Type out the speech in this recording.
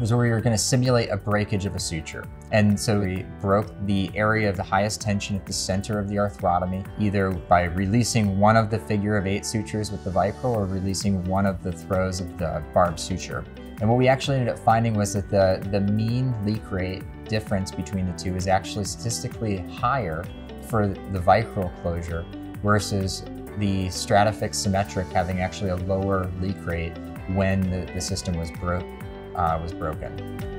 was where we were going to simulate a breakage of a suture. And so we broke the area of the highest tension at the center of the arthrotomy, either by releasing one of the figure of eight sutures with the Vicryl or releasing one of the throws of the barbed suture. And what we actually ended up finding was that the, the mean leak rate difference between the two is actually statistically higher for the Vicryl closure versus the Stratafix symmetric having actually a lower leak rate when the, the system was, bro uh, was broken.